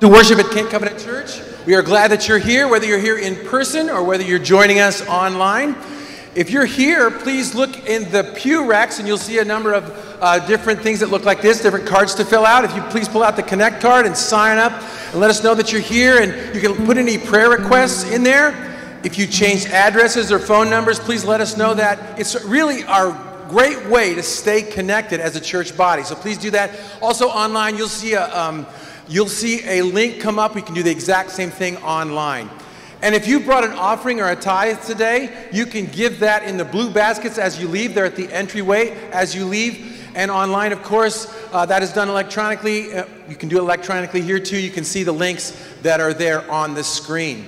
to worship at Kent Covenant Church. We are glad that you're here, whether you're here in person or whether you're joining us online. If you're here, please look in the pew racks and you'll see a number of uh, different things that look like this, different cards to fill out. If you please pull out the Connect card and sign up and let us know that you're here, and you can put any prayer requests in there. If you change addresses or phone numbers, please let us know that. It's really our great way to stay connected as a church body. So please do that. Also online, you'll see a um, you'll see a link come up. We can do the exact same thing online. And if you brought an offering or a tithe today, you can give that in the blue baskets as you leave. They're at the entryway as you leave. And online, of course, uh, that is done electronically. Uh, you can do it electronically here too. You can see the links that are there on the screen.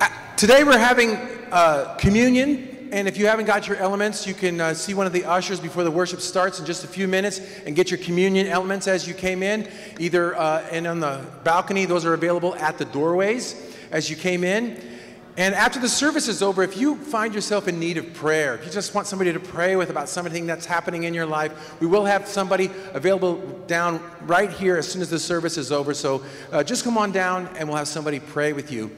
Uh, today we're having uh, communion. And if you haven't got your elements, you can uh, see one of the ushers before the worship starts in just a few minutes and get your communion elements as you came in, either uh, and on the balcony. Those are available at the doorways as you came in. And after the service is over, if you find yourself in need of prayer, if you just want somebody to pray with about something that's happening in your life, we will have somebody available down right here as soon as the service is over. So uh, just come on down and we'll have somebody pray with you.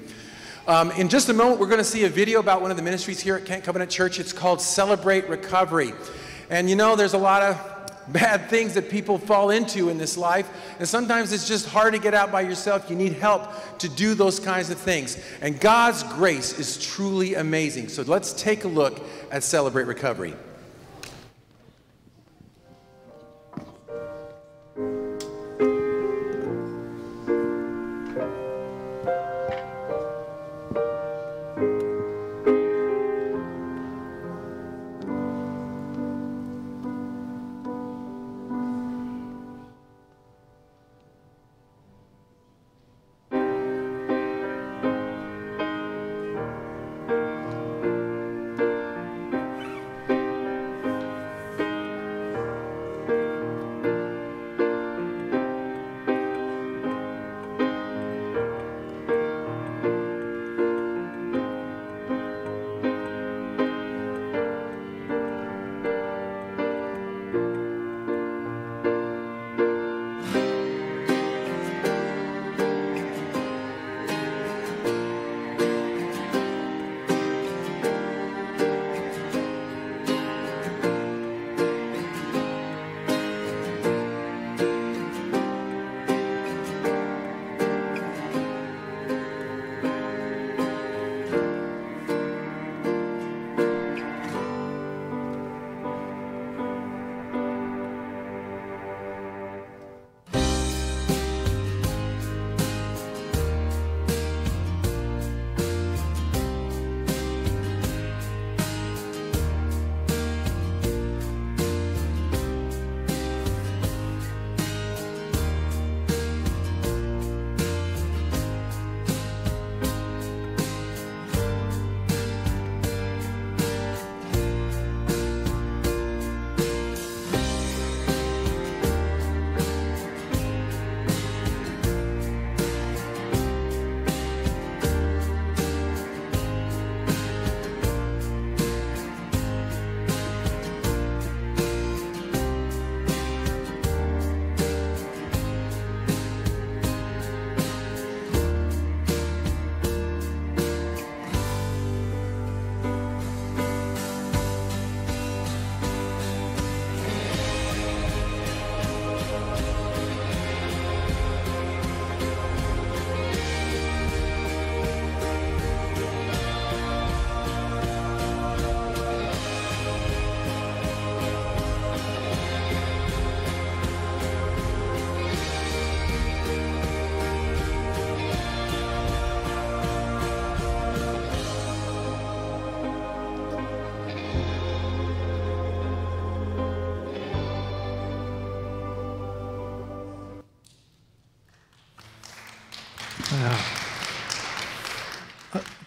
Um, in just a moment, we're going to see a video about one of the ministries here at Kent Covenant Church. It's called Celebrate Recovery. And you know, there's a lot of bad things that people fall into in this life. And sometimes it's just hard to get out by yourself. You need help to do those kinds of things. And God's grace is truly amazing. So let's take a look at Celebrate Recovery.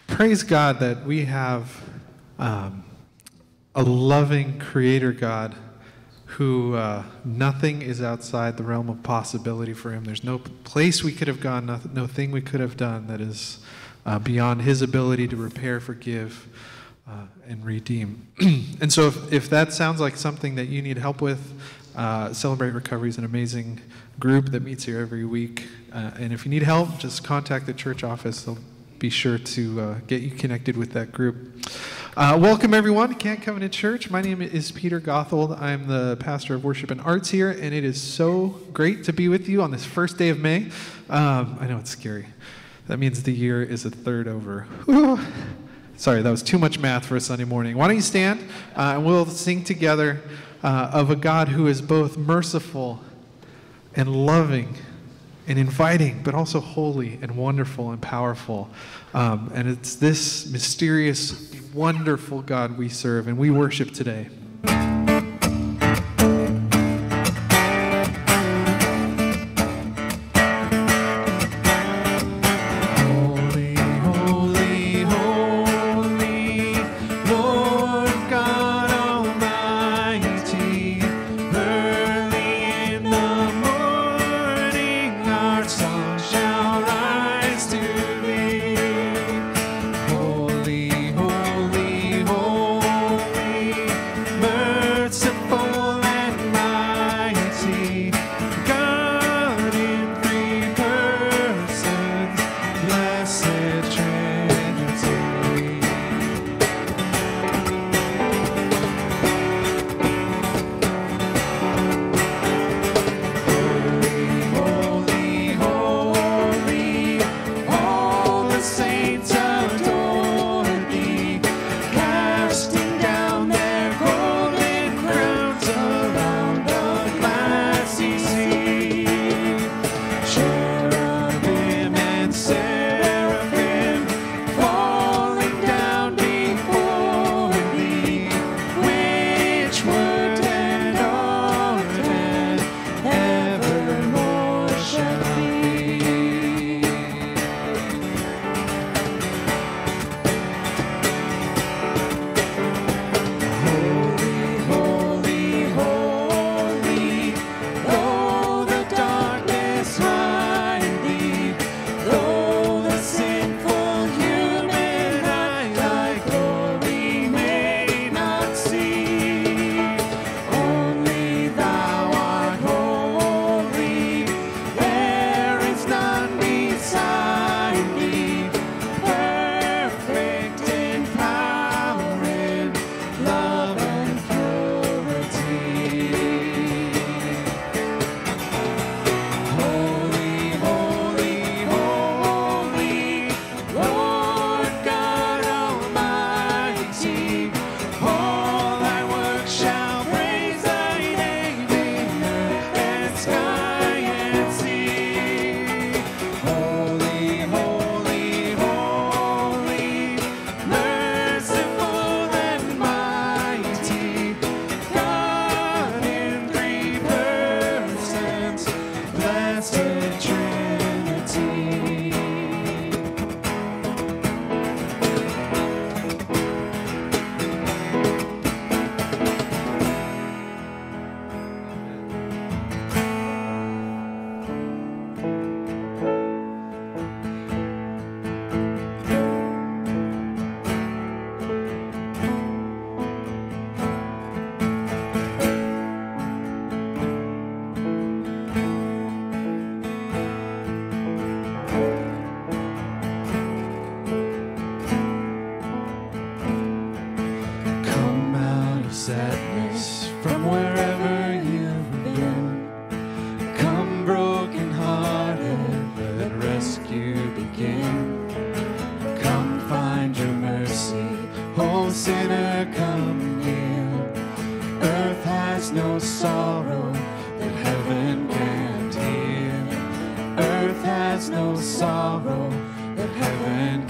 Praise God that we have um, a loving Creator God who uh, nothing is outside the realm of possibility for Him. There's no place we could have gone, no, no thing we could have done that is uh, beyond His ability to repair, forgive, uh, and redeem. and so, if, if that sounds like something that you need help with, Uh, Celebrate Recovery is an amazing group that meets here every week. Uh, and if you need help, just contact the church office. They'll be sure to uh, get you connected with that group. Uh, welcome, everyone, Can't come Covenant Church. My name is Peter Gothold. I'm the pastor of worship and arts here, and it is so great to be with you on this first day of May. Um, I know it's scary. That means the year is a third over. Sorry, that was too much math for a Sunday morning. Why don't you stand uh, and we'll sing together uh, of a God who is both merciful and loving and inviting, but also holy and wonderful and powerful. Um, and it's this mysterious, wonderful God we serve and we worship today. Sinner, come near. Earth has no sorrow that heaven can't heal. Earth has no sorrow that heaven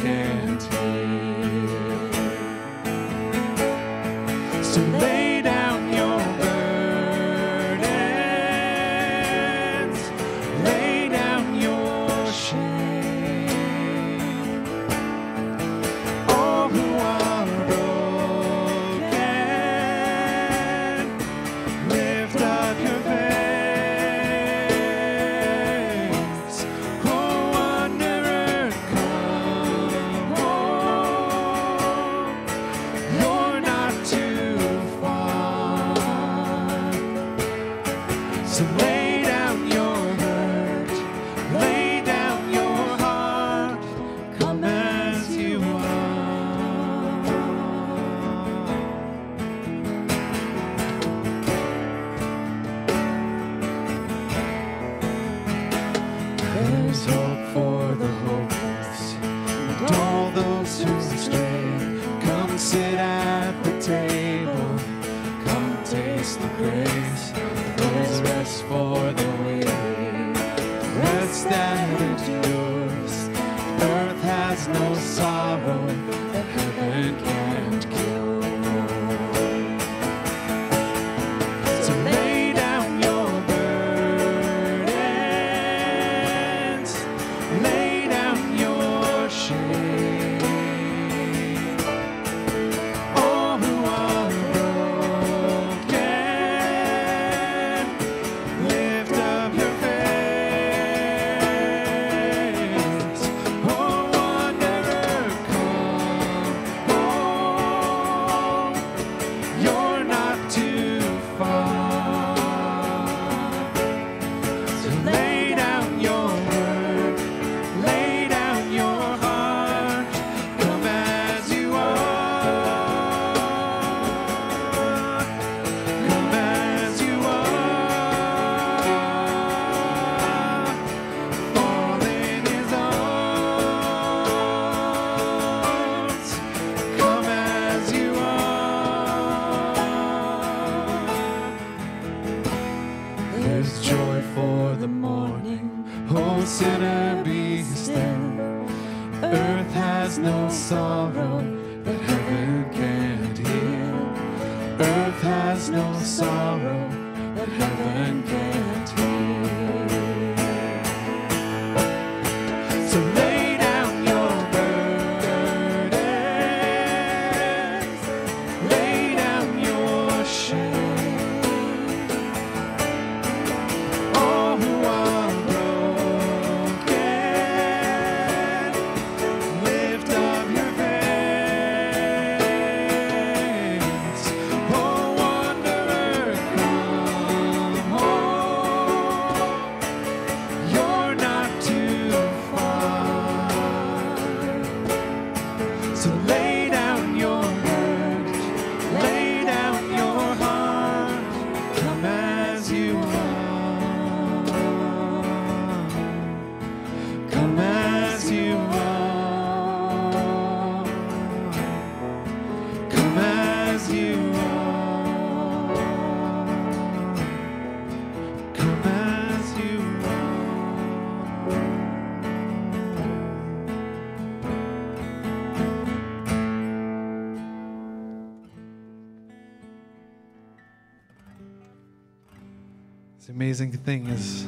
amazing thing is,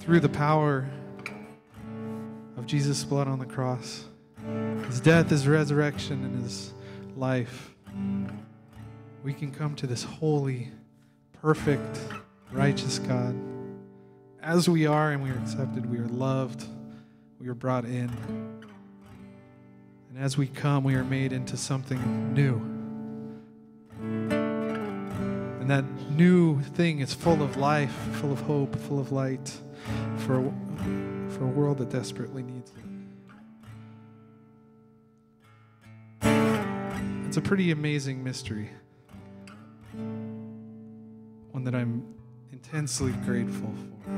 through the power of Jesus' blood on the cross, his death, his resurrection, and his life, we can come to this holy, perfect, righteous God. As we are and we are accepted, we are loved, we are brought in. And as we come, we are made into something new. And that new thing is full of life, full of hope, full of light for a, for a world that desperately needs it. It's a pretty amazing mystery. One that I'm intensely grateful for.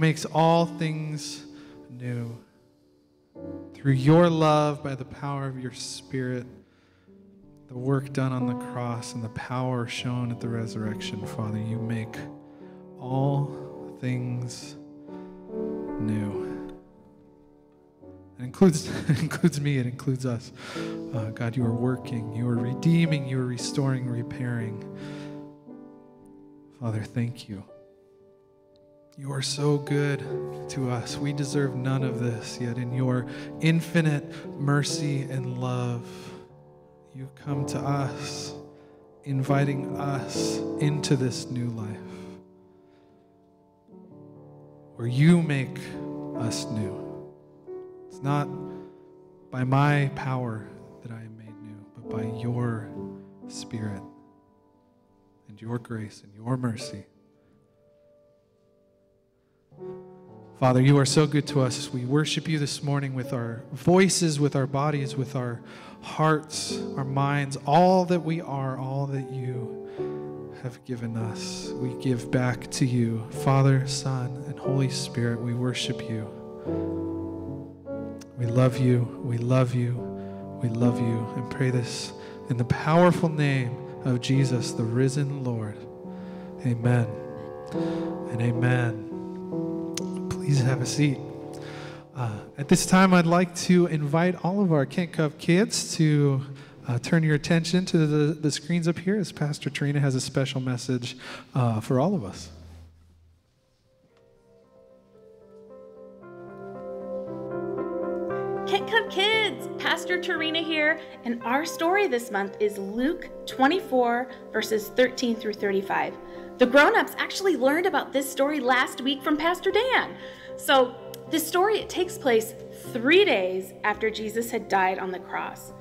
Makes all things new. Through your love, by the power of your Spirit, the work done on the cross, and the power shown at the resurrection, Father, you make all things new. It includes, it includes me, it includes us. Uh, God, you are working, you are redeeming, you are restoring, repairing. Father, thank you. You are so good to us. We deserve none of this, yet in your infinite mercy and love, you come to us, inviting us into this new life where you make us new. It's not by my power that I am made new, but by your Spirit and your grace and your mercy. Father, you are so good to us. We worship you this morning with our voices, with our bodies, with our hearts, our minds, all that we are, all that you have given us. We give back to you. Father, Son, and Holy Spirit, we worship you. We love you. We love you. We love you. And pray this in the powerful name of Jesus, the risen Lord. Amen and amen. Please have a seat. Uh, at this time, I'd like to invite all of our KentCov kids to uh, turn your attention to the, the screens up here as Pastor Trina has a special message uh, for all of us. KentCov Kids, Pastor Tarina here, and our story this month is Luke 24, verses 13 through 35. The grown ups actually learned about this story last week from Pastor Dan. So, this story it takes place 3 days after Jesus had died on the cross.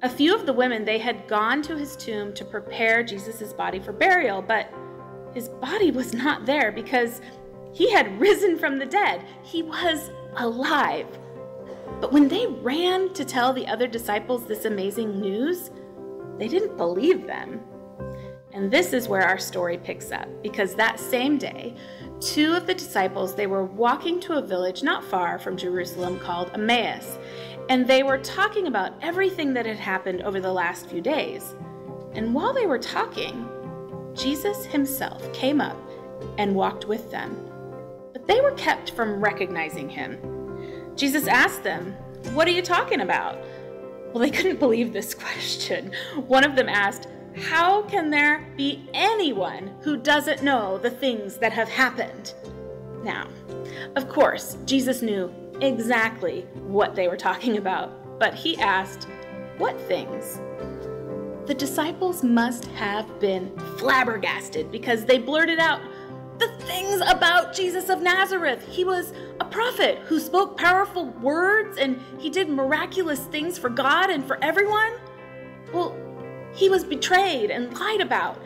A few of the women they had gone to his tomb to prepare Jesus' body for burial, but his body was not there because he had risen from the dead. He was alive. But when they ran to tell the other disciples this amazing news, they didn't believe them. And this is where our story picks up because that same day, two of the disciples they were walking to a village not far from Jerusalem called Emmaus, and they were talking about everything that had happened over the last few days. And while they were talking, Jesus himself came up and walked with them. But they were kept from recognizing him. Jesus asked them, What are you talking about? Well, they couldn't believe this question. One of them asked, how can there be anyone who doesn't know the things that have happened? Now, of course, Jesus knew exactly what they were talking about, but he asked, What things? The disciples must have been flabbergasted because they blurted out the things about Jesus of Nazareth. He was a prophet who spoke powerful words and he did miraculous things for God and for everyone. Well, he was betrayed and lied about.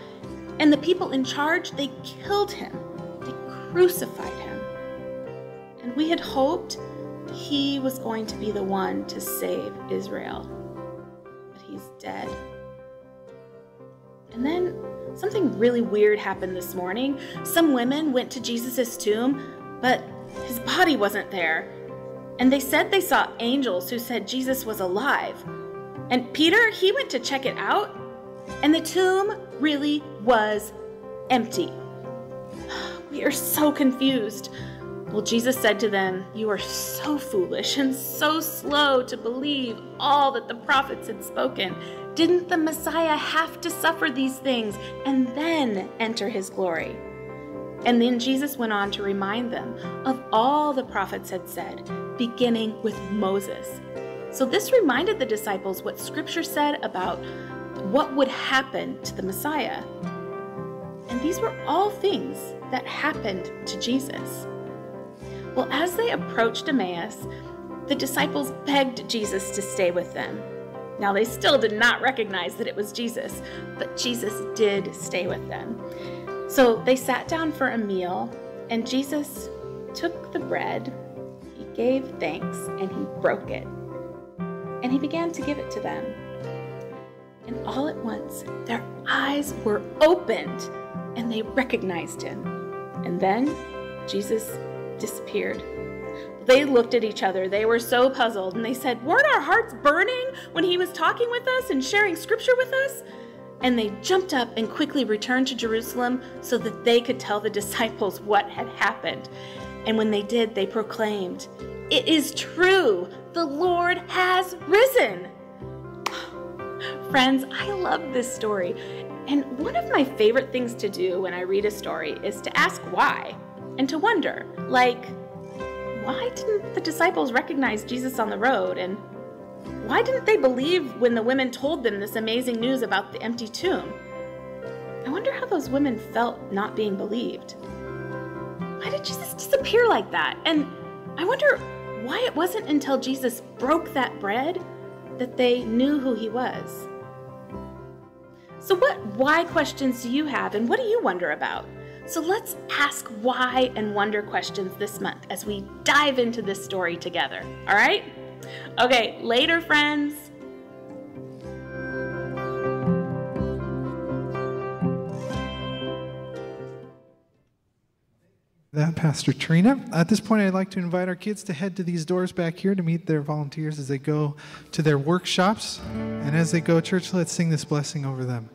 And the people in charge, they killed him. They crucified him. And we had hoped he was going to be the one to save Israel. But he's dead. And then something really weird happened this morning. Some women went to Jesus' tomb, but his body wasn't there. And they said they saw angels who said Jesus was alive. And Peter, he went to check it out, and the tomb really was empty. We are so confused. Well, Jesus said to them, You are so foolish and so slow to believe all that the prophets had spoken. Didn't the Messiah have to suffer these things and then enter his glory? And then Jesus went on to remind them of all the prophets had said, beginning with Moses. So this reminded the disciples what Scripture said about what would happen to the Messiah. And these were all things that happened to Jesus. Well, as they approached Emmaus, the disciples begged Jesus to stay with them. Now, they still did not recognize that it was Jesus, but Jesus did stay with them. So they sat down for a meal, and Jesus took the bread, he gave thanks, and he broke it. And he began to give it to them. And all at once, their eyes were opened, and they recognized him. And then Jesus disappeared. They looked at each other. They were so puzzled, and they said, Weren't our hearts burning when he was talking with us and sharing scripture with us? And they jumped up and quickly returned to Jerusalem so that they could tell the disciples what had happened. And when they did, they proclaimed, It is true, the Lord has risen. Friends, I love this story. And one of my favorite things to do when I read a story is to ask why and to wonder, like, why didn't the disciples recognize Jesus on the road? And why didn't they believe when the women told them this amazing news about the empty tomb? I wonder how those women felt not being believed. Why did Jesus disappear like that? And I wonder why it wasn't until Jesus broke that bread that they knew who he was. So, what why questions do you have, and what do you wonder about? So let's ask why and wonder questions this month as we dive into this story together. All right? Okay, later, friends. That, Pastor Trina. At this point, I'd like to invite our kids to head to these doors back here to meet their volunteers as they go to their workshops. And as they go, church, let's sing this blessing over them.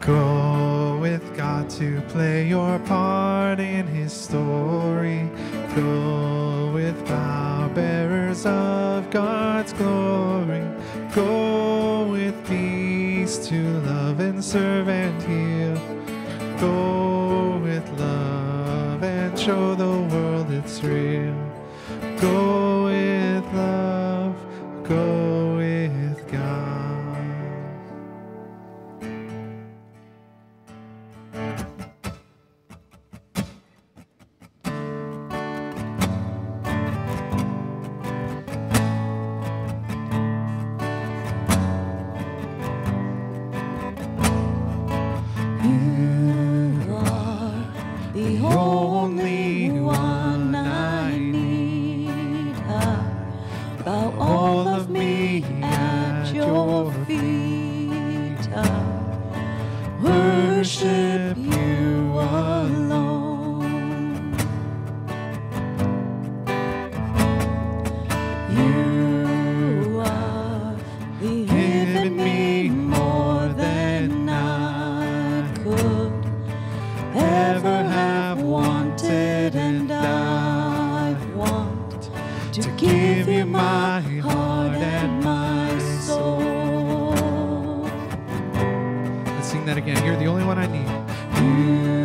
Go with God to play your part in His story. Go with bow bearers of God's glory. Go with peace to love and serve and heal. Go with love show the world it's real. Go my heart and my soul. Let's sing that again. You're the only one I need.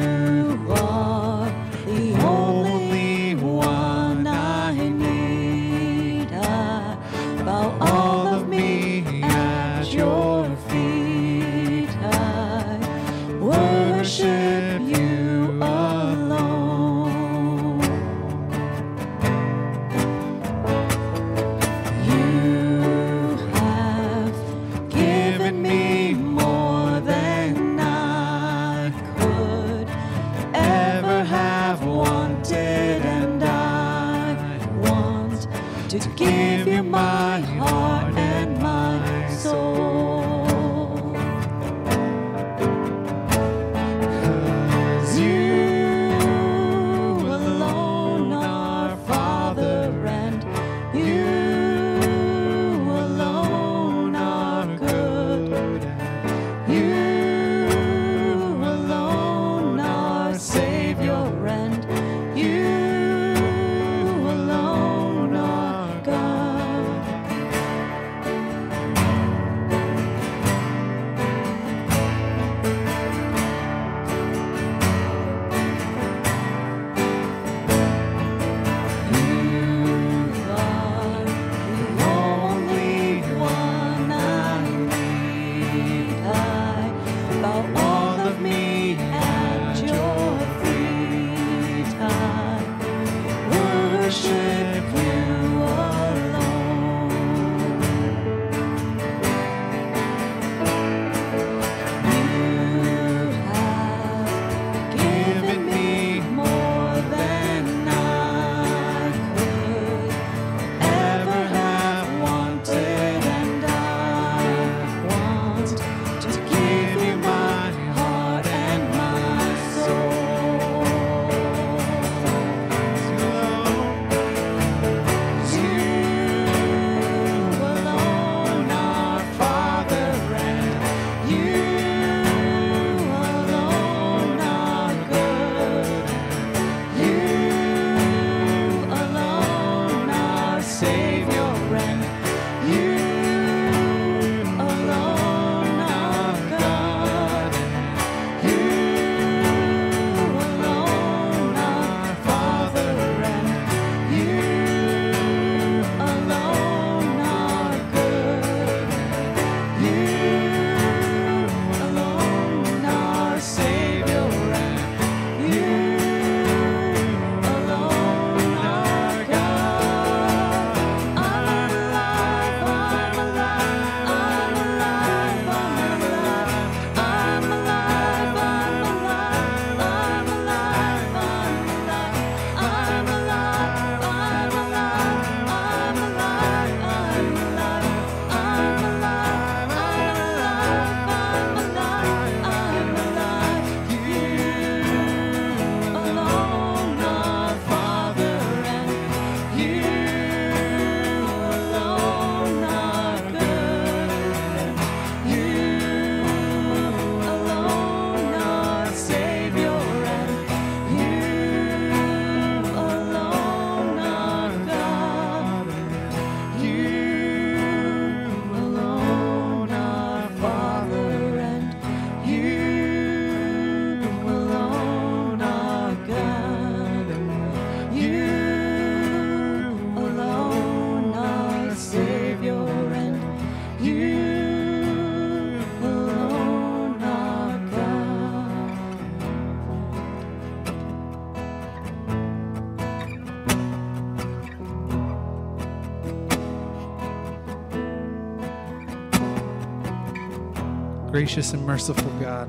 Gracious and merciful God,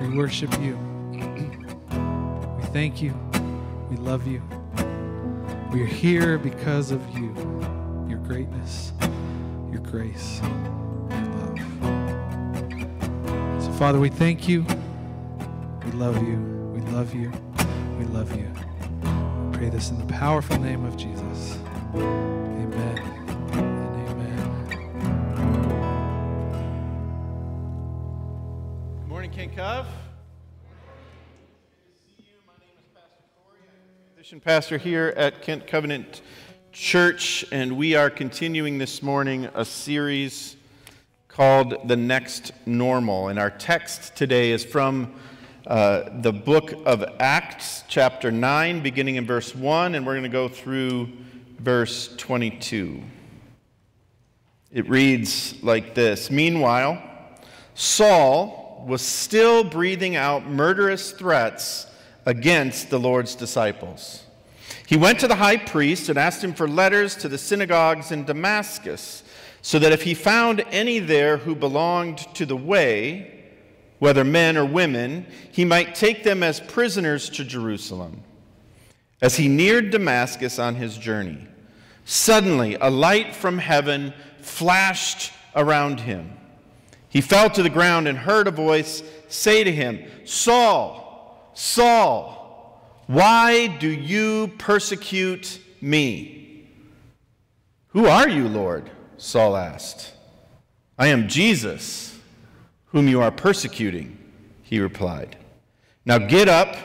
we worship you. We thank you. We love you. We are here because of you, your greatness, your grace, your love. So, Father, we thank you. We love you. We love you. We love you. We pray this in the powerful name of Jesus. Pastor here at Kent Covenant Church, and we are continuing this morning a series called The Next Normal. And our text today is from uh, the book of Acts, chapter 9, beginning in verse 1, and we're going to go through verse 22. It reads like this Meanwhile, Saul was still breathing out murderous threats against the Lord's disciples. He went to the high priest and asked him for letters to the synagogues in Damascus, so that if he found any there who belonged to the way, whether men or women, he might take them as prisoners to Jerusalem. As he neared Damascus on his journey, suddenly a light from heaven flashed around him. He fell to the ground and heard a voice say to him, Saul, Saul, why do you persecute me? Who are you, Lord? Saul asked. I am Jesus, whom you are persecuting, he replied. Now get up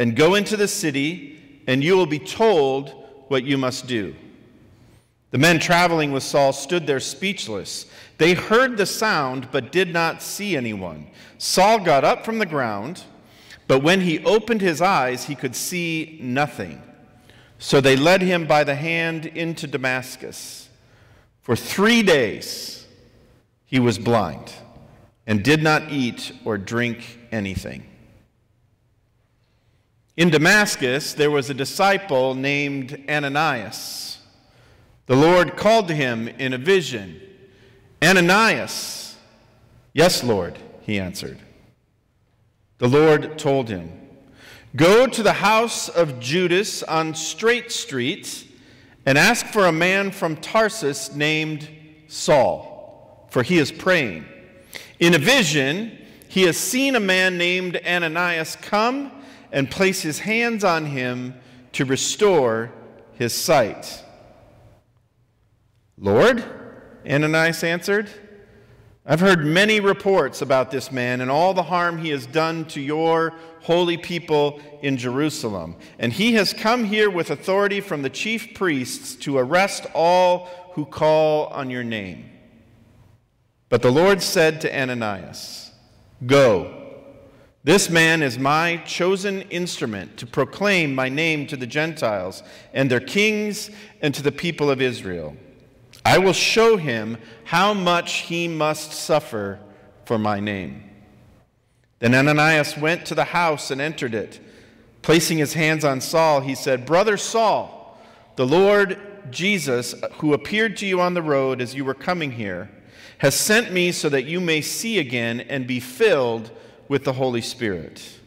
and go into the city, and you will be told what you must do. The men traveling with Saul stood there speechless. They heard the sound, but did not see anyone. Saul got up from the ground, but when he opened his eyes, he could see nothing. So they led him by the hand into Damascus. For three days he was blind and did not eat or drink anything. In Damascus, there was a disciple named Ananias. The Lord called to him in a vision Ananias. Yes, Lord, he answered. The Lord told him, Go to the house of Judas on Straight Street and ask for a man from Tarsus named Saul, for he is praying. In a vision, he has seen a man named Ananias come and place his hands on him to restore his sight. Lord, Ananias answered, I've heard many reports about this man and all the harm he has done to your holy people in Jerusalem. And he has come here with authority from the chief priests to arrest all who call on your name. But the Lord said to Ananias, Go. This man is my chosen instrument to proclaim my name to the Gentiles and their kings and to the people of Israel. I will show him how much he must suffer for my name. Then Ananias went to the house and entered it. Placing his hands on Saul, he said, Brother Saul, the Lord Jesus, who appeared to you on the road as you were coming here, has sent me so that you may see again and be filled with the Holy Spirit.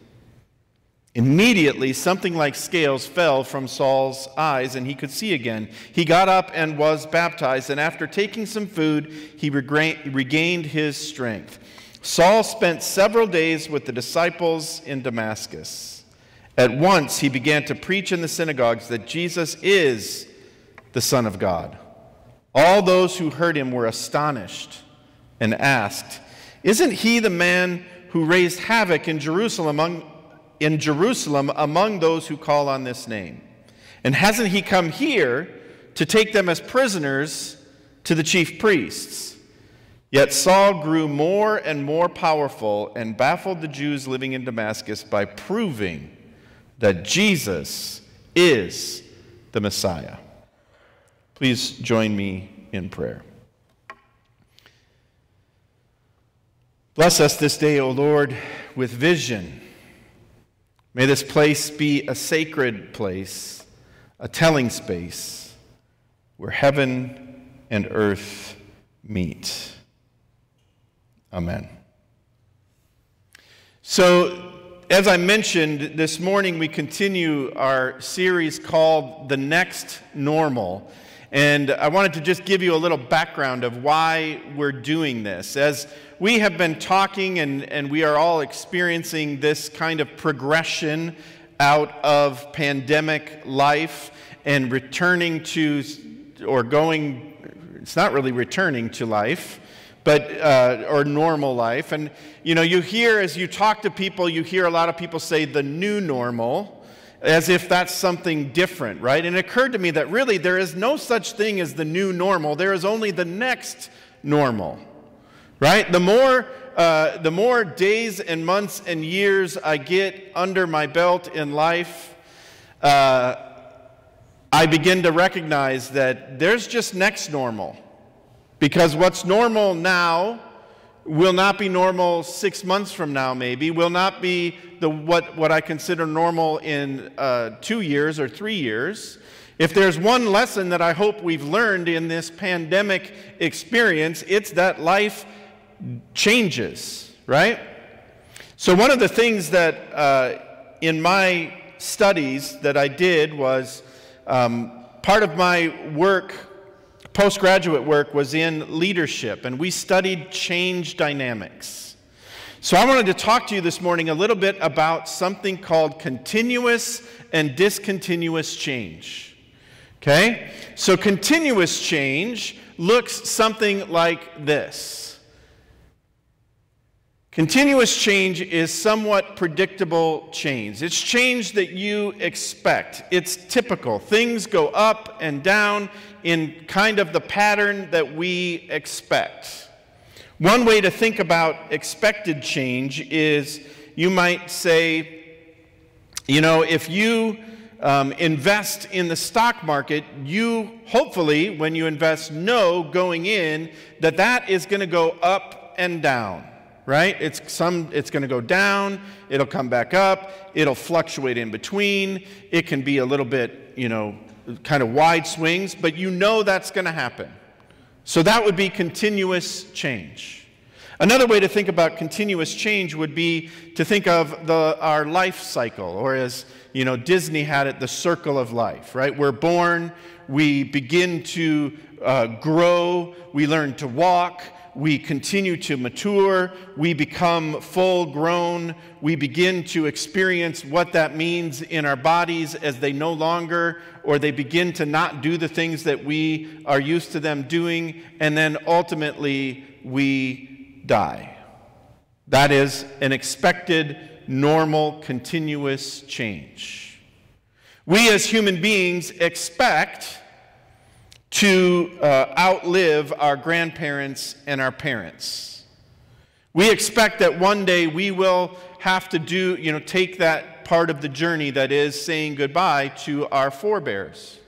Immediately, something like scales fell from Saul's eyes, and he could see again. He got up and was baptized, and after taking some food, he regained his strength. Saul spent several days with the disciples in Damascus. At once, he began to preach in the synagogues that Jesus is the Son of God. All those who heard him were astonished and asked, Isn't he the man who raised havoc in Jerusalem among in Jerusalem among those who call on this name. And hasn't he come here to take them as prisoners to the chief priests? Yet Saul grew more and more powerful and baffled the Jews living in Damascus by proving that Jesus is the Messiah. Please join me in prayer. Bless us this day, O Lord, with vision May this place be a sacred place, a telling space where heaven and earth meet. Amen. So, as I mentioned, this morning we continue our series called The Next Normal. And I wanted to just give you a little background of why we're doing this. As we have been talking and, and we are all experiencing this kind of progression out of pandemic life and returning to, or going, it's not really returning to life, but uh, or normal life. And you know, you hear as you talk to people, you hear a lot of people say the new normal, as if that's something different, right? And it occurred to me that really there is no such thing as the new normal. There is only the next normal, right? The more uh, the more days and months and years I get under my belt in life, uh, I begin to recognize that there's just next normal. Because what's normal now will not be normal six months from now, maybe, will not be the, what, what I consider normal in uh, two years or three years. If there's one lesson that I hope we've learned in this pandemic experience, it's that life changes, right? So, one of the things that uh, in my studies that I did was um, part of my work postgraduate work was in leadership, and we studied change dynamics. So, I wanted to talk to you this morning a little bit about something called continuous and discontinuous change. Okay? So, continuous change looks something like this. Continuous change is somewhat predictable change. It's change that you expect. It's typical. Things go up and down in kind of the pattern that we expect. One way to think about expected change is you might say, you know, if you um, invest in the stock market, you hopefully, when you invest, know going in that that is going to go up and down right? It's some it's going to go down, it'll come back up, it'll fluctuate in between. It can be a little bit, you know, kind of wide swings, but you know that's going to happen. So that would be continuous change. Another way to think about continuous change would be to think of the, our life cycle, or as you know, Disney had it, the circle of life, right? We're born, we begin to uh, grow, we learn to walk, we continue to mature, we become full grown, we begin to experience what that means in our bodies as they no longer or they begin to not do the things that we are used to them doing, and then ultimately we die. That is an expected, normal, continuous change. We as human beings expect to uh, outlive our grandparents and our parents. We expect that one day we will have to do, you know, take that part of the journey that is saying goodbye to our forebears.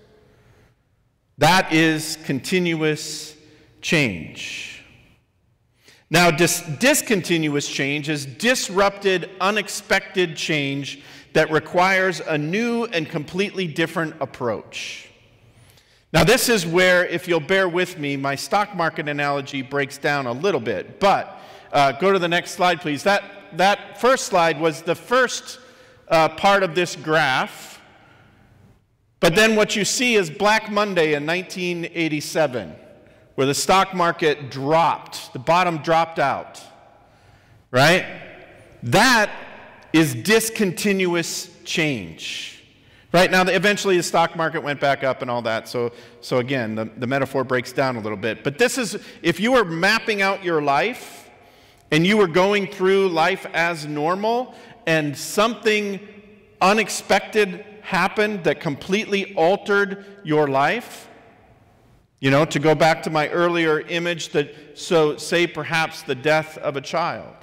That is continuous change. Now, dis- discontinuous change is disrupted, unexpected change that requires a new and completely different approach. Now, this is where, if you'll bear with me, my stock market analogy breaks down a little bit. But uh, go to the next slide, please. That, that first slide was the first uh, part of this graph. But then what you see is Black Monday in 1987, where the stock market dropped, the bottom dropped out. Right? That is discontinuous change. Right now, eventually the stock market went back up and all that. So, so again, the, the metaphor breaks down a little bit. But this is, if you were mapping out your life and you were going through life as normal and something unexpected happened that completely altered your life, you know, to go back to my earlier image, that so say perhaps the death of a child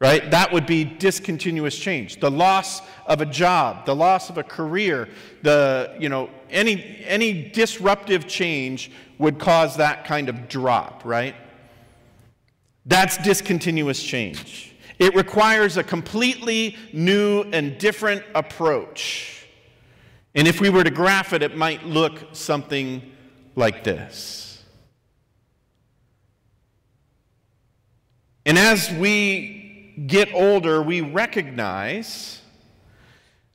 right? That would be discontinuous change. The loss of a job, the loss of a career, the, you know, any, any disruptive change would cause that kind of drop, right? That's discontinuous change. It requires a completely new and different approach. And if we were to graph it, it might look something like this. And as we get older, we recognize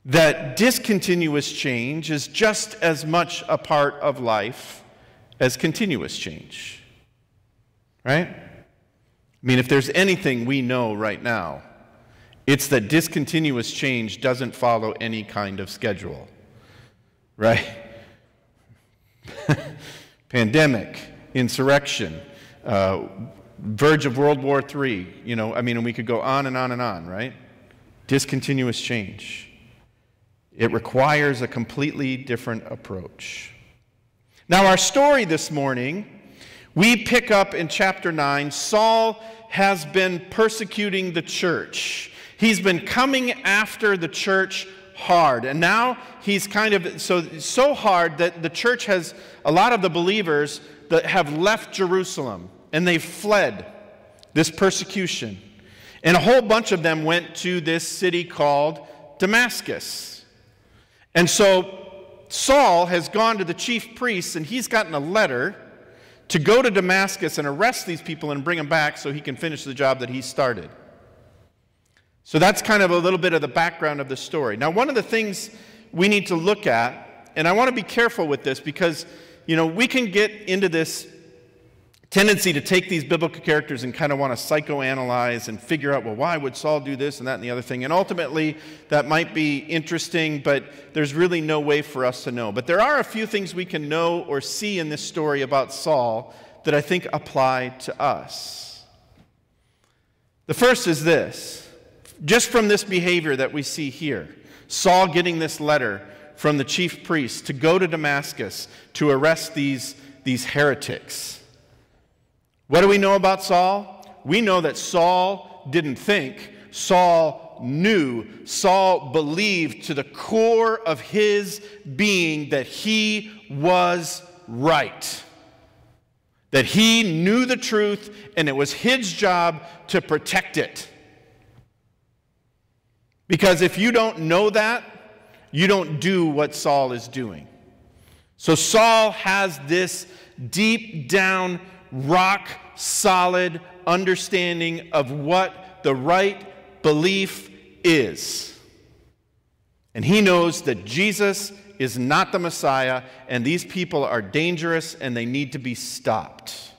that discontinuous change is just as much a part of life as continuous change. Right? I mean, if there's anything we know right now, it's that discontinuous change doesn't follow any kind of schedule. Right? Pandemic, insurrection, uh, verge of World War III, you know, I mean, and we could go on and on and on, right? Discontinuous change. It requires a completely different approach. Now, our story this morning, we pick up in chapter 9. Saul has been persecuting the church. He's been coming after the church hard. And now he's kind of so so hard that the church has a lot of the believers that have left Jerusalem and they've fled this persecution. And a whole bunch of them went to this city called Damascus. And so Saul has gone to the chief priests and he's gotten a letter to go to Damascus and arrest these people and bring them back so he can finish the job that he started. So that's kind of a little bit of the background of the story. Now, one of the things we need to look at, and I want to be careful with this because, you know, we can get into this tendency to take these biblical characters and kind of want to psychoanalyze and figure out, well, why would Saul do this and that and the other thing? And ultimately, that might be interesting, but there's really no way for us to know. But there are a few things we can know or see in this story about Saul that I think apply to us. The first is this just from this behavior that we see here, Saul getting this letter from the chief priest to go to Damascus to arrest these, these heretics. What do we know about Saul? We know that Saul didn't think, Saul knew, Saul believed to the core of his being that he was right. That he knew the truth and it was his job to protect it. Because if you don't know that, you don't do what Saul is doing. So Saul has this deep down rock solid understanding of what the right belief is. And he knows that Jesus is not the Messiah, and these people are dangerous and they need to be stopped.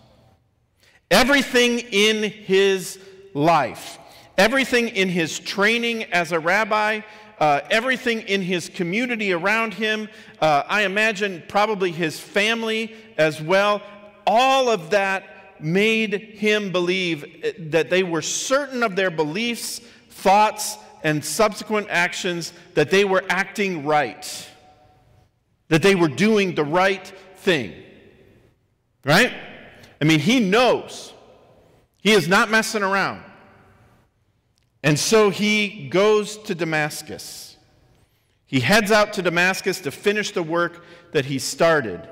Everything in his life, everything in his training as a rabbi, uh, everything in his community around him, uh, I imagine probably his family as well, all of that made him believe uh, that they were certain of their beliefs, thoughts, and subsequent actions, that they were acting right, that they were doing the right thing. Right? I mean, he knows. He is not messing around. And so he goes to Damascus. He heads out to Damascus to finish the work that he started.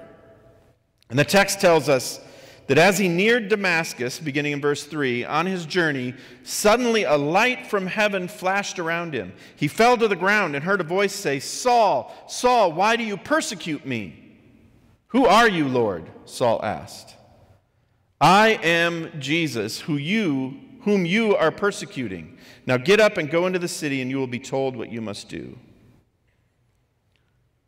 And the text tells us that as he neared Damascus, beginning in verse 3, on his journey, suddenly a light from heaven flashed around him. He fell to the ground and heard a voice say, Saul, Saul, why do you persecute me? Who are you, Lord? Saul asked. I am Jesus, who you, whom you are persecuting. Now get up and go into the city, and you will be told what you must do.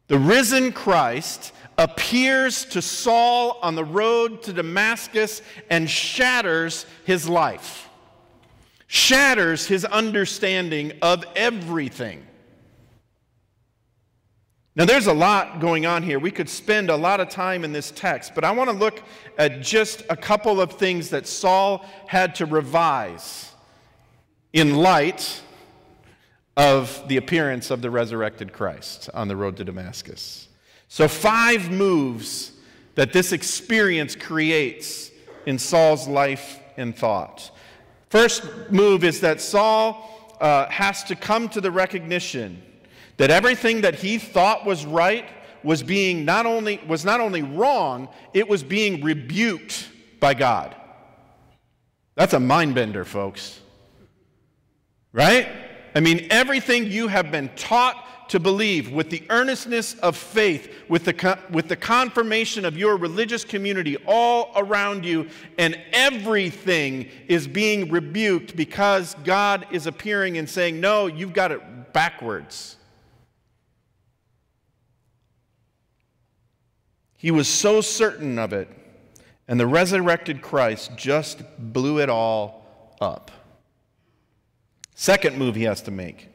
The risen Christ appears to Saul on the road to Damascus and shatters his life, shatters his understanding of everything. Now, there's a lot going on here. We could spend a lot of time in this text, but I want to look at just a couple of things that Saul had to revise in light of the appearance of the resurrected Christ on the road to Damascus. So, five moves that this experience creates in Saul's life and thought. First move is that Saul uh, has to come to the recognition that everything that he thought was right was being not only was not only wrong, it was being rebuked by God. That's a mind bender, folks. Right? I mean, everything you have been taught to believe with the earnestness of faith, with the, with the confirmation of your religious community all around you, and everything is being rebuked because God is appearing and saying, No, you've got it backwards. He was so certain of it, and the resurrected Christ just blew it all up. Second move he has to make.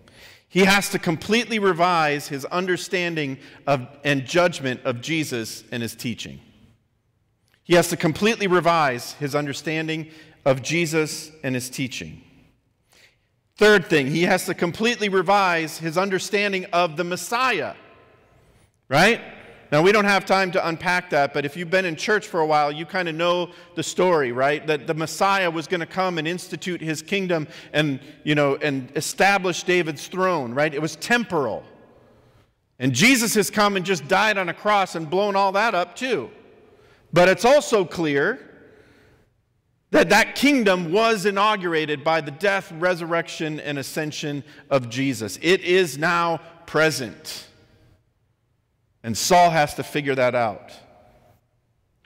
He has to completely revise his understanding of, and judgment of Jesus and his teaching. He has to completely revise his understanding of Jesus and his teaching. Third thing, he has to completely revise his understanding of the Messiah. Right? Now, we don't have time to unpack that, but if you've been in church for a while, you kind of know the story, right? That the Messiah was going to come and institute his kingdom and, you know, and establish David's throne, right? It was temporal. And Jesus has come and just died on a cross and blown all that up too. But it's also clear that that kingdom was inaugurated by the death, resurrection, and ascension of Jesus. It is now present. And Saul has to figure that out.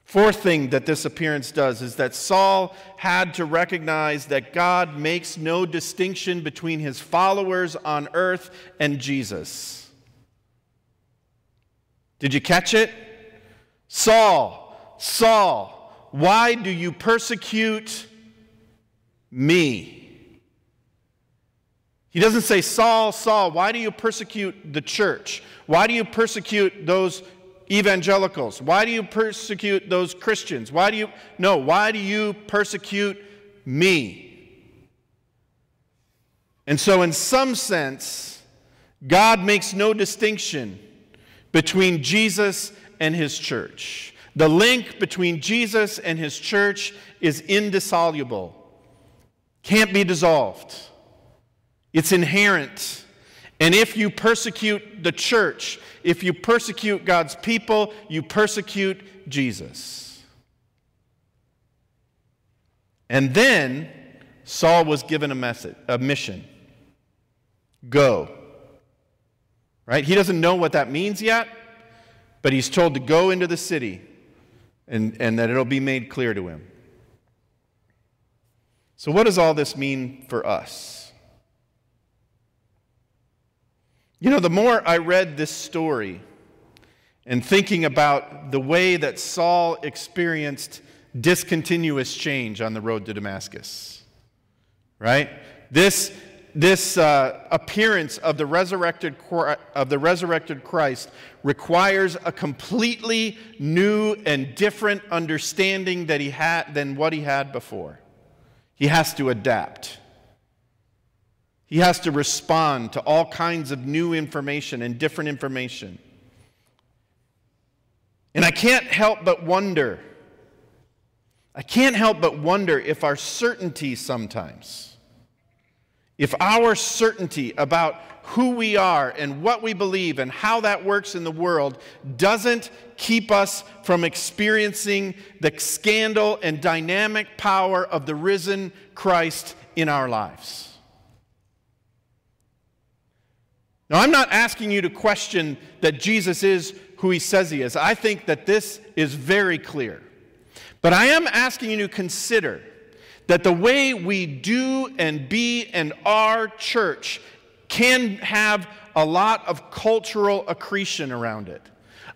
Fourth thing that this appearance does is that Saul had to recognize that God makes no distinction between his followers on earth and Jesus. Did you catch it? Saul, Saul, why do you persecute me? He doesn't say, Saul, Saul, why do you persecute the church? Why do you persecute those evangelicals? Why do you persecute those Christians? Why do you, no, why do you persecute me? And so, in some sense, God makes no distinction between Jesus and his church. The link between Jesus and his church is indissoluble, can't be dissolved. It's inherent. And if you persecute the church, if you persecute God's people, you persecute Jesus. And then Saul was given a message, a mission. Go. Right? He doesn't know what that means yet, but he's told to go into the city and, and that it'll be made clear to him. So, what does all this mean for us? You know, the more I read this story and thinking about the way that Saul experienced discontinuous change on the road to Damascus, right? This, this uh, appearance of the, resurrected, of the resurrected Christ requires a completely new and different understanding that he had, than what he had before. He has to adapt. He has to respond to all kinds of new information and different information. And I can't help but wonder, I can't help but wonder if our certainty sometimes, if our certainty about who we are and what we believe and how that works in the world doesn't keep us from experiencing the scandal and dynamic power of the risen Christ in our lives. Now, I'm not asking you to question that Jesus is who he says he is. I think that this is very clear. But I am asking you to consider that the way we do and be and are church can have a lot of cultural accretion around it,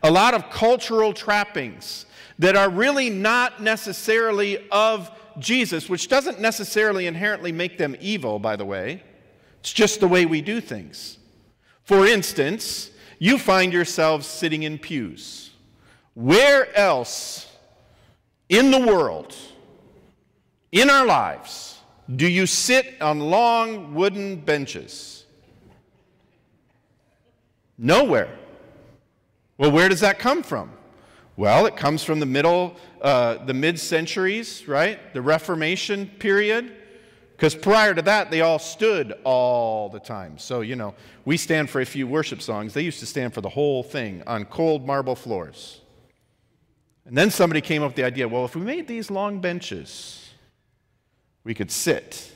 a lot of cultural trappings that are really not necessarily of Jesus, which doesn't necessarily inherently make them evil, by the way. It's just the way we do things. For instance, you find yourselves sitting in pews. Where else in the world, in our lives, do you sit on long wooden benches? Nowhere. Well, where does that come from? Well, it comes from the middle, uh, the mid centuries, right? The Reformation period. Because prior to that, they all stood all the time. So, you know, we stand for a few worship songs. They used to stand for the whole thing on cold marble floors. And then somebody came up with the idea well, if we made these long benches, we could sit.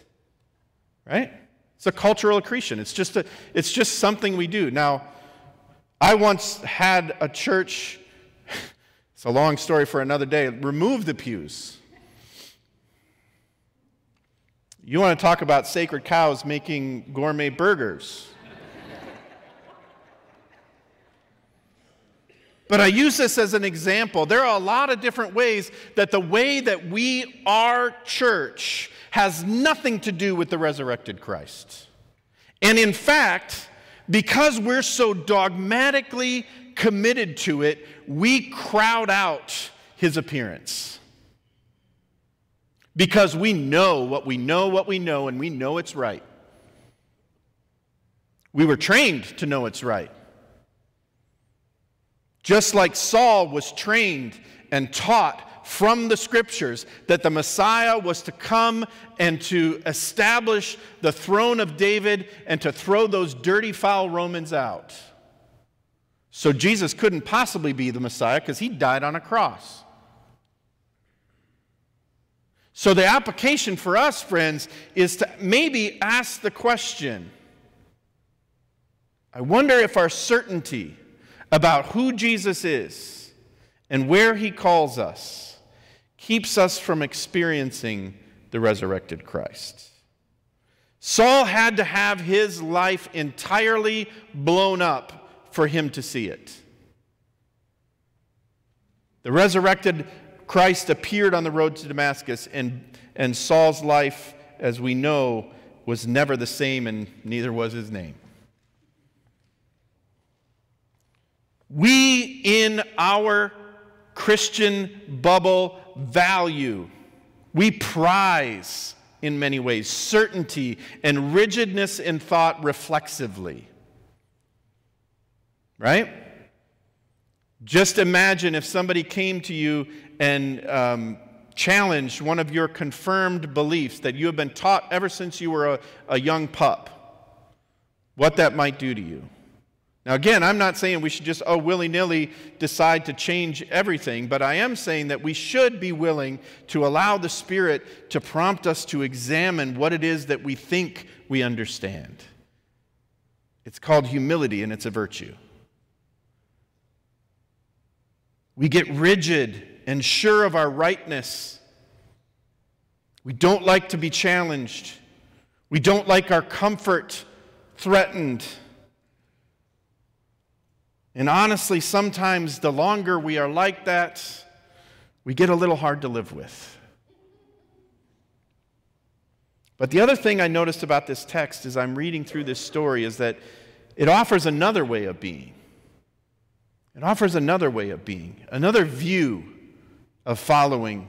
Right? It's a cultural accretion. It's just, a, it's just something we do. Now, I once had a church, it's a long story for another day, remove the pews. You want to talk about sacred cows making gourmet burgers. But I use this as an example. There are a lot of different ways that the way that we are church has nothing to do with the resurrected Christ. And in fact, because we're so dogmatically committed to it, we crowd out his appearance. Because we know what we know, what we know, and we know it's right. We were trained to know it's right. Just like Saul was trained and taught from the scriptures that the Messiah was to come and to establish the throne of David and to throw those dirty, foul Romans out. So Jesus couldn't possibly be the Messiah because he died on a cross. So the application for us, friends, is to maybe ask the question I wonder if our certainty about who Jesus is and where he calls us keeps us from experiencing the resurrected Christ. Saul had to have his life entirely blown up for him to see it. The resurrected Christ appeared on the road to Damascus, and, and Saul's life, as we know, was never the same, and neither was his name. We, in our Christian bubble, value, we prize in many ways certainty and rigidness in thought reflexively. Right? Just imagine if somebody came to you and um, challenged one of your confirmed beliefs that you have been taught ever since you were a, a young pup, what that might do to you. Now, again, I'm not saying we should just, oh, willy nilly decide to change everything, but I am saying that we should be willing to allow the Spirit to prompt us to examine what it is that we think we understand. It's called humility, and it's a virtue. We get rigid and sure of our rightness. We don't like to be challenged. We don't like our comfort threatened. And honestly, sometimes the longer we are like that, we get a little hard to live with. But the other thing I noticed about this text as I'm reading through this story is that it offers another way of being. It offers another way of being, another view of following.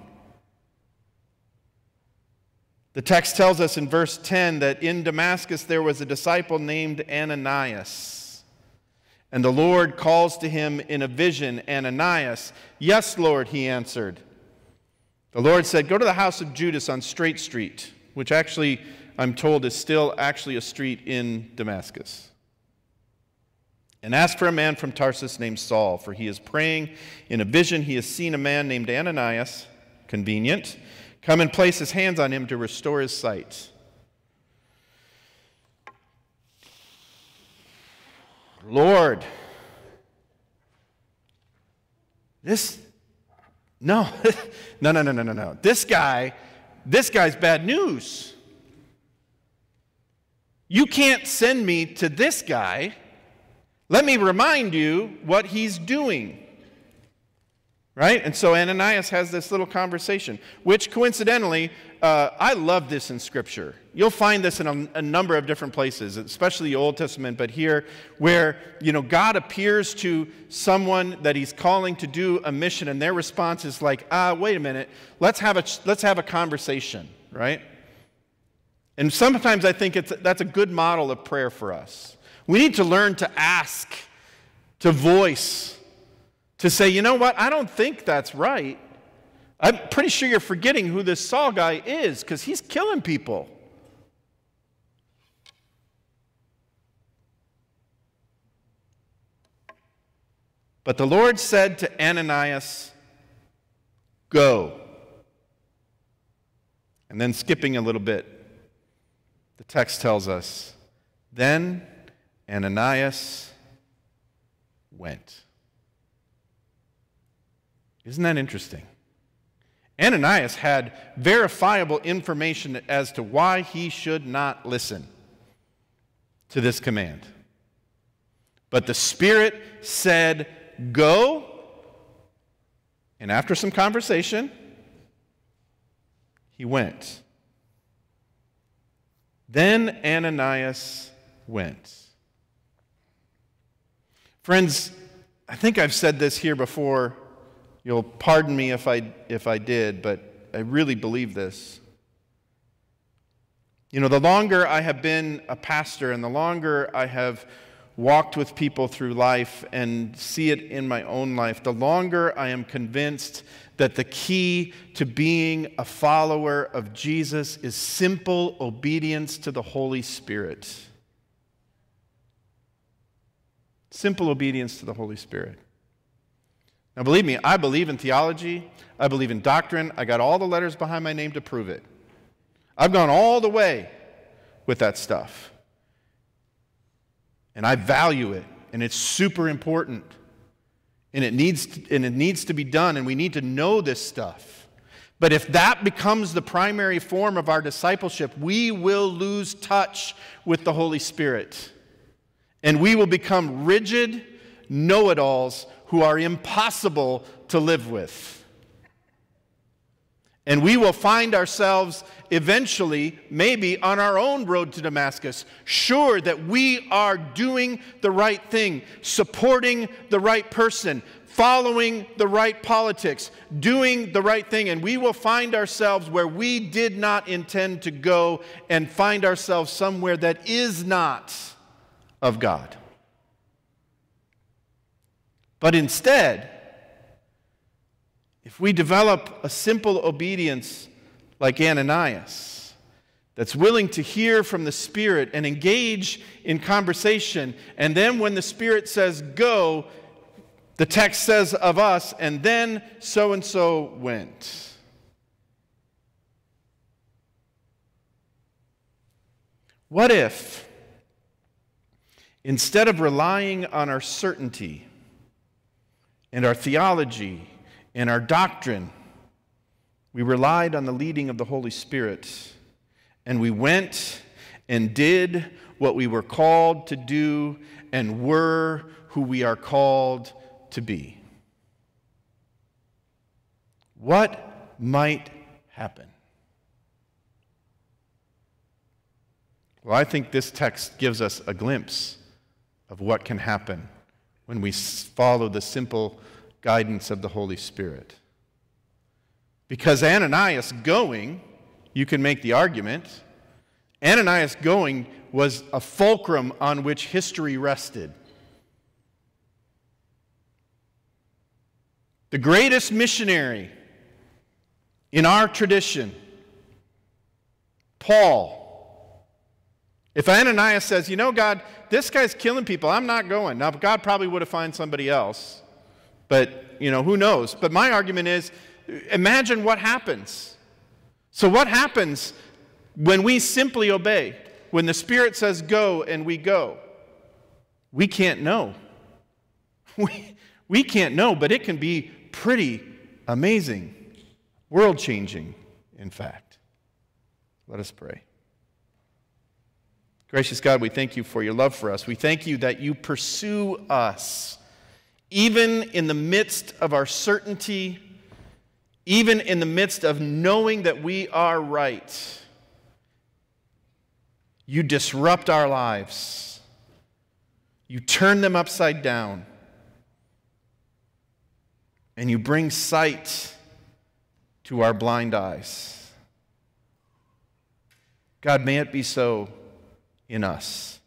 The text tells us in verse 10 that in Damascus there was a disciple named Ananias. And the Lord calls to him in a vision, Ananias. Yes, Lord, he answered. The Lord said, Go to the house of Judas on Straight Street, which actually, I'm told, is still actually a street in Damascus. And ask for a man from Tarsus named Saul, for he is praying. In a vision, he has seen a man named Ananias, convenient, come and place his hands on him to restore his sight. Lord, this, no, no, no, no, no, no, no. This guy, this guy's bad news. You can't send me to this guy. Let me remind you what he's doing. Right? And so Ananias has this little conversation, which coincidentally, uh, I love this in Scripture. You'll find this in a, a, number of different places, especially the Old Testament, but here, where you know God appears to someone that He's calling to do a mission, and their response is like, "Ah, wait a minute, let's have a let's have a conversation." Right? And sometimes I think it's, that's a good model of prayer for us. We need to learn to ask, to voice to say, you know what, I don't think that's right. I'm pretty sure you're forgetting who this Saul guy is because he's killing people. But the Lord said to Ananias, Go. And then skipping a little bit, the text tells us, Then Ananias went. Isn't that interesting? Ananias had verifiable information as to why he should not listen to this command. But the Spirit said, Go. And after some conversation, he went. Then Ananias went. Friends, I think I've said this here before. You'll pardon me if I, if I did, but I really believe this. You know, the longer I have been a pastor and the longer I have walked with people through life and see it in my own life, the longer I am convinced that the key to being a follower of Jesus is simple obedience to the Holy Spirit. Simple obedience to the Holy Spirit. Now, believe me, I believe in theology, I believe in doctrine. I got all the letters behind my name to prove it. I've gone all the way with that stuff. And I value it, and it's super important. And it needs to, and it needs to be done, and we need to know this stuff. But if that becomes the primary form of our discipleship, we will lose touch with the Holy Spirit. And we will become rigid know it alls who are impossible to live with. And we will find ourselves eventually, maybe on our own road to Damascus, sure that we are doing the right thing, supporting the right person, following the right politics, doing the right thing. And we will find ourselves where we did not intend to go and find ourselves somewhere that is not of God. But instead, if we develop a simple obedience like Ananias, that's willing to hear from the Spirit and engage in conversation, and then when the Spirit says go, the text says of us, and then so and so went. What if, instead of relying on our certainty and our theology, and our doctrine, we relied on the leading of the Holy Spirit, and we went and did what we were called to do and were who we are called to be. What might happen? Well, I think this text gives us a glimpse of what can happen when we follow the simple guidance of the Holy Spirit. Because Ananias going, you can make the argument, Ananias going was a fulcrum on which history rested. The greatest missionary in our tradition, Paul. If Ananias says, you know, God, this guy's killing people, I'm not going. Now, God probably would have found somebody else. But, you know, who knows? But my argument is imagine what happens. So, what happens when we simply obey? When the Spirit says go and we go? We can't know. We, we can't know, but it can be pretty amazing, world changing, in fact. Let us pray. Gracious God, we thank you for your love for us. We thank you that you pursue us even in the midst of our certainty, even in the midst of knowing that we are right, you disrupt our lives. You turn them upside down. And you bring sight to our blind eyes. God, may it be so in us.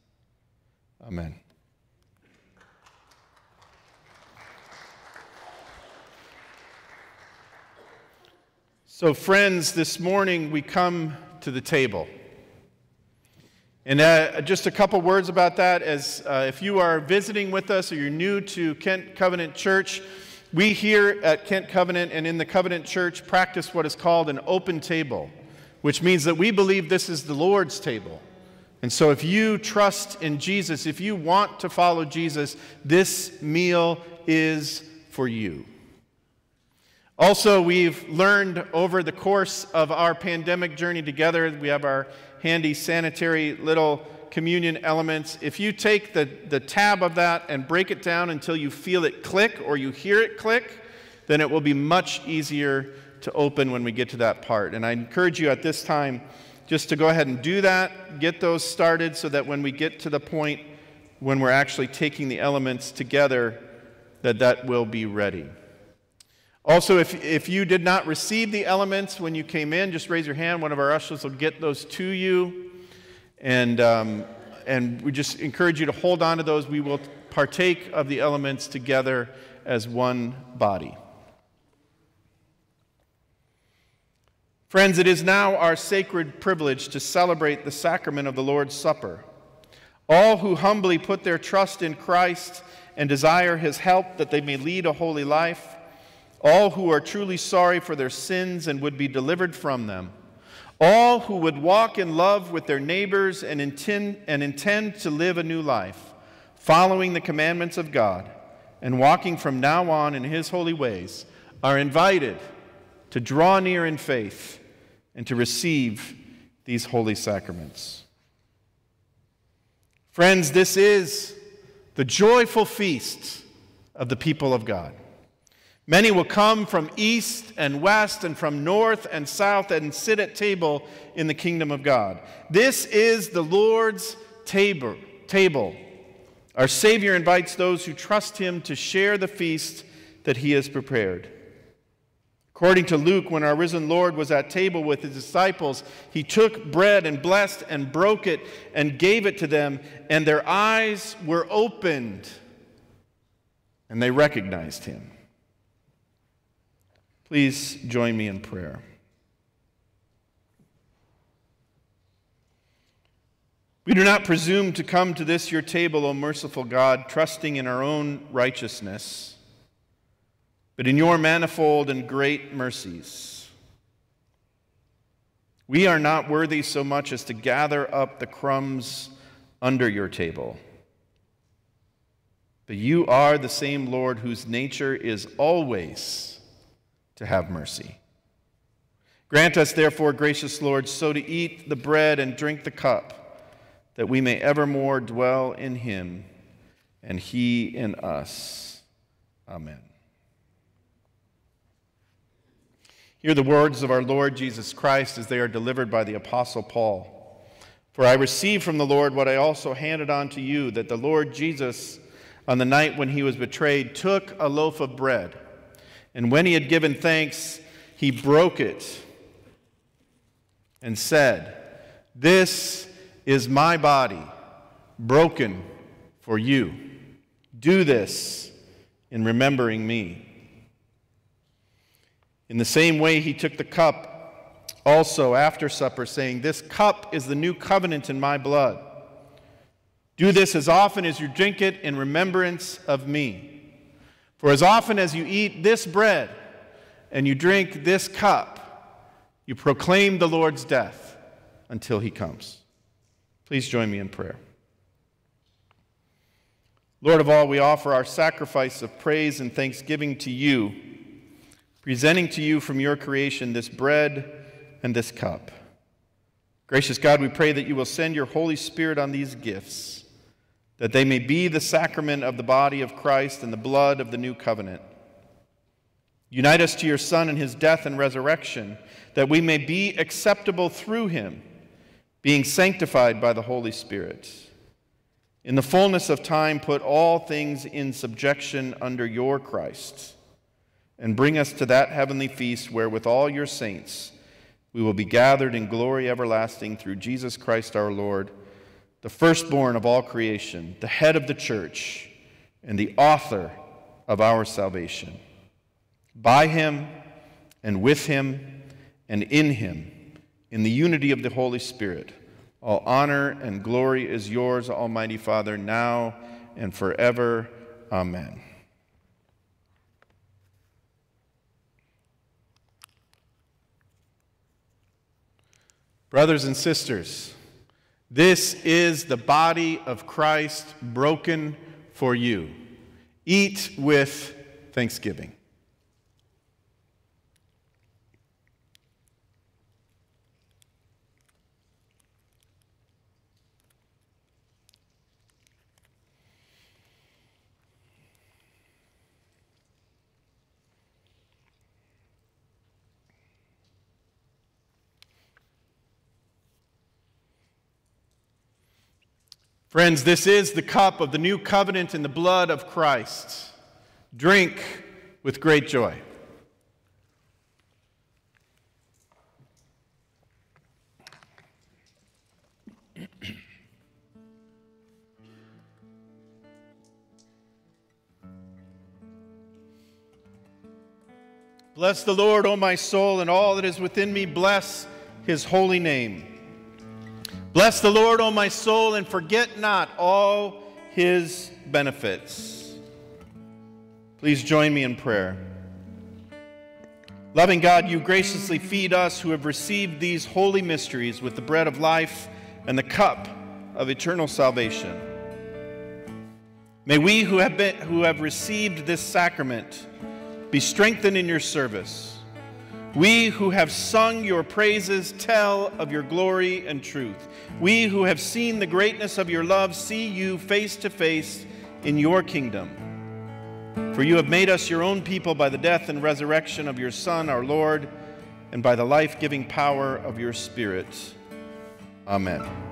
Amen. So, friends, this morning we come to the table. And uh, just a couple words about that as uh, if you are visiting with us or you're new to Kent Covenant Church, we here at Kent Covenant and in the Covenant Church practice what is called an open table, which means that we believe this is the Lord's table. And so, if you trust in Jesus, if you want to follow Jesus, this meal is for you. Also, we've learned over the course of our pandemic journey together, we have our handy sanitary little communion elements. If you take the, the tab of that and break it down until you feel it click or you hear it click, then it will be much easier to open when we get to that part. And I encourage you at this time just to go ahead and do that, get those started so that when we get to the point when we're actually taking the elements together, that that will be ready. Also, if, if you did not receive the elements when you came in, just raise your hand. One of our ushers will get those to you. And, um, and we just encourage you to hold on to those. We will partake of the elements together as one body. Friends, it is now our sacred privilege to celebrate the sacrament of the Lord's Supper. All who humbly put their trust in Christ and desire his help that they may lead a holy life, all who are truly sorry for their sins and would be delivered from them, all who would walk in love with their neighbors and intend, and intend to live a new life, following the commandments of God and walking from now on in his holy ways, are invited to draw near in faith and to receive these holy sacraments. Friends, this is the joyful feast of the people of God. Many will come from east and west and from north and south and sit at table in the kingdom of God. This is the Lord's table. Our Savior invites those who trust him to share the feast that he has prepared. According to Luke, when our risen Lord was at table with his disciples, he took bread and blessed and broke it and gave it to them, and their eyes were opened and they recognized him. Please join me in prayer. We do not presume to come to this your table, O merciful God, trusting in our own righteousness but in your manifold and great mercies. We are not worthy so much as to gather up the crumbs under your table. But you are the same Lord whose nature is always to have mercy. Grant us, therefore, gracious Lord, so to eat the bread and drink the cup, that we may evermore dwell in him and he in us. Amen. Hear the words of our Lord Jesus Christ as they are delivered by the Apostle Paul. For I received from the Lord what I also handed on to you that the Lord Jesus, on the night when he was betrayed, took a loaf of bread, and when he had given thanks, he broke it and said, This is my body, broken for you. Do this in remembering me. In the same way, he took the cup also after supper, saying, This cup is the new covenant in my blood. Do this as often as you drink it in remembrance of me. For as often as you eat this bread and you drink this cup, you proclaim the Lord's death until he comes. Please join me in prayer. Lord of all, we offer our sacrifice of praise and thanksgiving to you presenting to you from your creation this bread and this cup. Gracious God, we pray that you will send your Holy Spirit on these gifts, that they may be the sacrament of the body of Christ and the blood of the new covenant. Unite us to your Son in his death and resurrection, that we may be acceptable through him, being sanctified by the Holy Spirit. In the fullness of time, put all things in subjection under your Christ and bring us to that heavenly feast where, with all your saints, we will be gathered in glory everlasting through Jesus Christ our Lord, the firstborn of all creation, the head of the church, and the author of our salvation. By him and with him and in him, in the unity of the Holy Spirit, all honor and glory is yours, Almighty Father, now and forever. Amen. Brothers and sisters, This is the body of Christ broken for you. Eat with thanksgiving. Friends, this is the cup of the new covenant in the blood of Christ. Drink with great joy. Bless the Lord, O my soul, and all that is within me. Bless his holy name. Bless the Lord, O my soul, and forget not all his benefits. Please join me in prayer. Loving God, you graciously feed us who have received these holy mysteries with the bread of life and the cup of eternal salvation. May we who have, been, who have received this sacrament be strengthened in your service. We who have sung your praises tell of your glory and truth. We who have seen the greatness of your love see you face to face in your kingdom. For you have made us your own people by the death and resurrection of your Son, our Lord, and by the life giving power of your Spirit. Amen.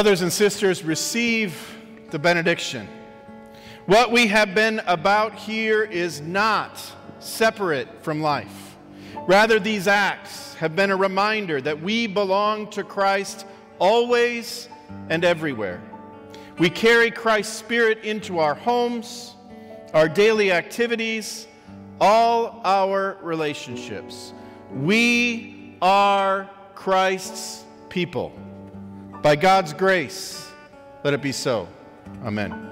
Brothers and sisters, receive the benediction. What we have been about here is not separate from life. Rather, these acts have been a reminder that we belong to Christ always and everywhere. We carry Christ's Spirit into our homes, our daily activities, all our relationships. We are Christ's people. By God's grace, let it be so. Amen.